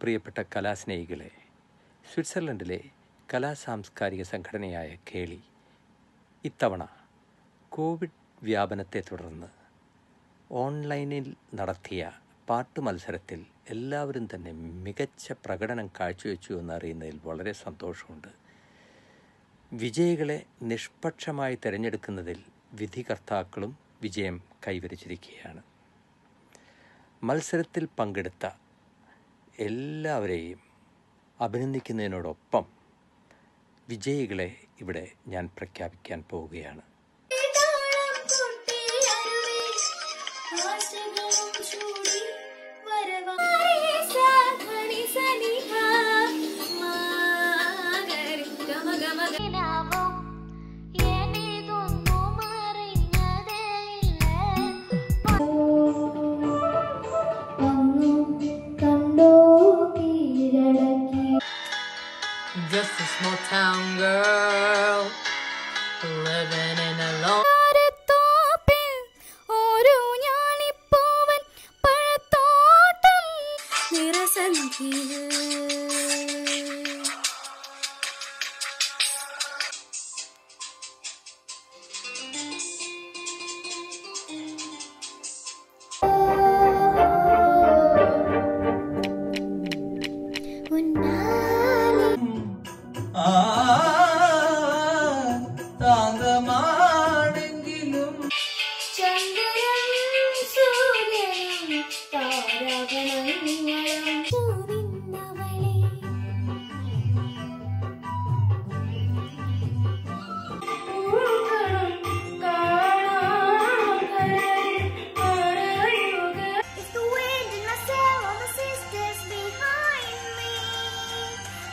പ്രിയപ്പെട്ട കലാസ്നേഹികളെ സ്വിറ്റ്സർലൻഡിലെ കലാ സാംസ്കാരിക സംഘടനയായ കേളി ഇത്തവണ കോവിഡ് വ്യാപനത്തെ തുടർന്ന് ഓൺലൈനിൽ നടത്തിയ പാട്ട് മത്സരത്തിൽ എല്ലാവരും തന്നെ മികച്ച പ്രകടനം കാഴ്ചവെച്ചു എന്നറിയുന്നതിൽ വളരെ സന്തോഷമുണ്ട്. വിജയികളെ നിഷ്പക്ഷമായി തിരഞ്ഞെടുക്കുന്നതിൽ വിധികർത്താക്കളും വിജയം കൈവരിച്ചിരിക്കുകയാണ്. മത്സരത്തിൽ പങ്കെടുത്ത എല്ലാവരെയും അഭിനന്ദിക്കുന്നതിനോടൊപ്പം വിജയികളെ ഇവിടെ ഞാൻ പ്രഖ്യാപിക്കാൻ പോവുകയാണ്.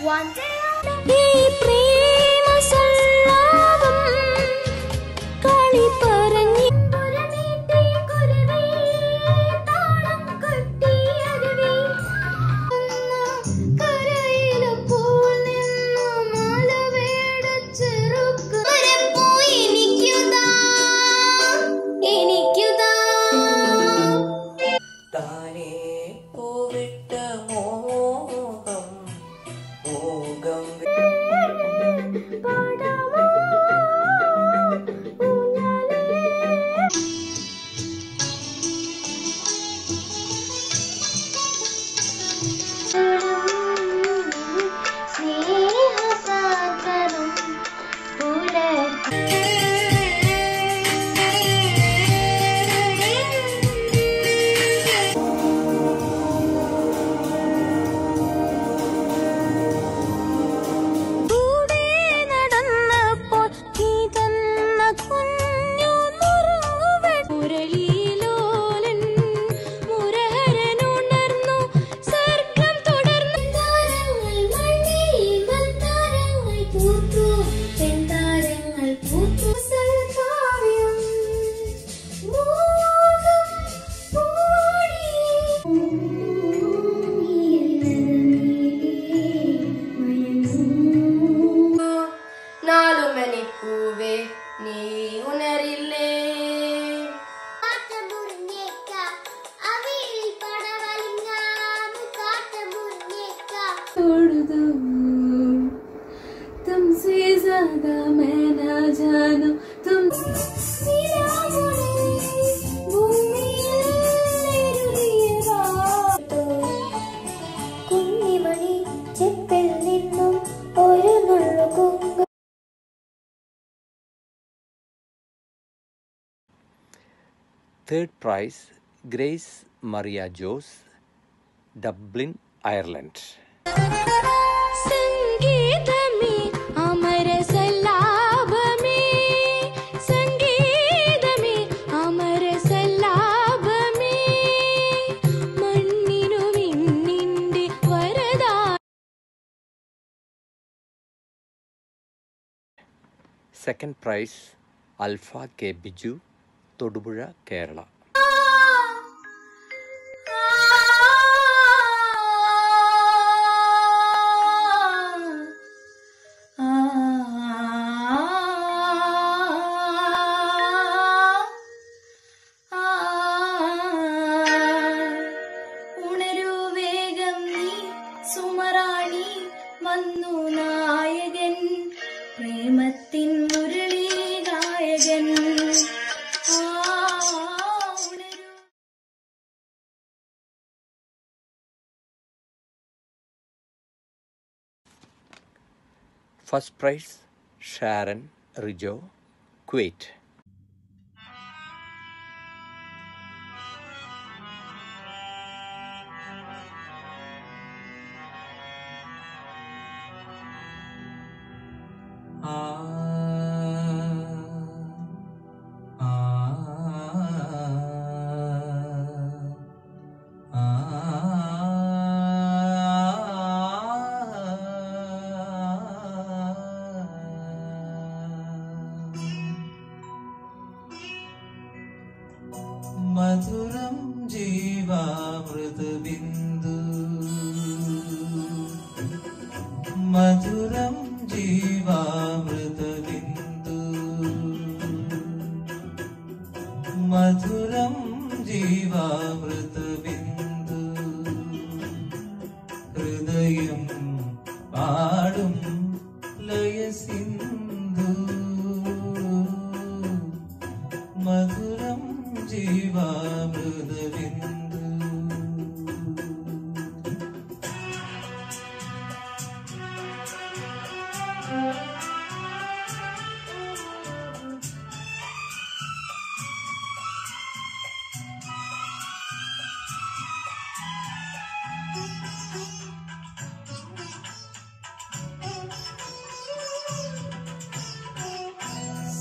One day I'll- ഈ तुमसे ज्यादा मैं ना जानू तुम കുഞ്ഞിമണി ചെപ്പിൽ നിന്നും ഒരു നുള്ളു Kunga third prize Grace Maria Jose Dublin Ireland second prize Alfa K Biju Thodupuzha Kerala First prize, Sharon Rijo, Kuwait. Ah. मधुरं जीवामृतबिन्दु।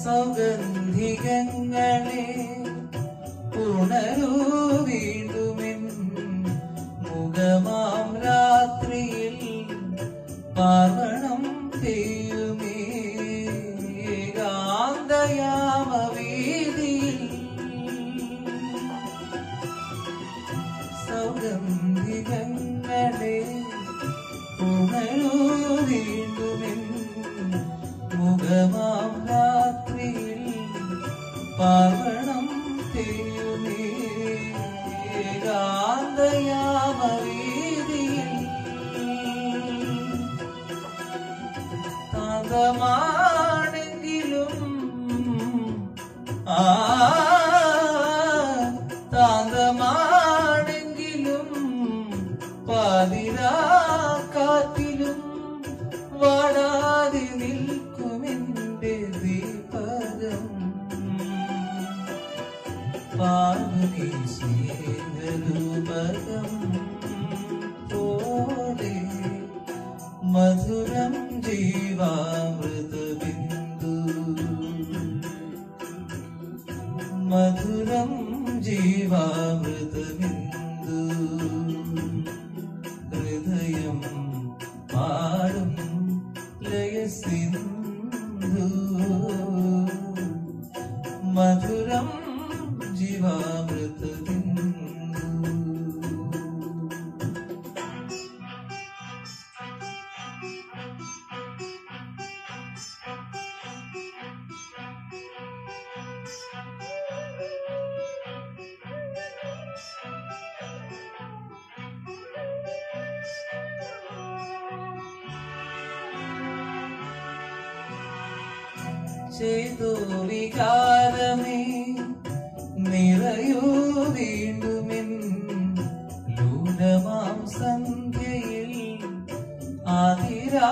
Sogan, you can Ah. मधुरं जीवा ചെയ്തു വികാരമേ. നിറയൂ വീണ്ടുമെൻ ലൂലമാം സന്ധ്യയിൽ ആതിരാ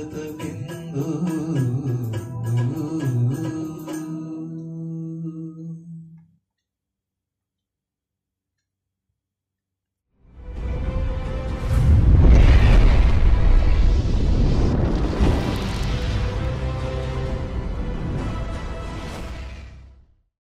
ಭಾರತವೆಂದು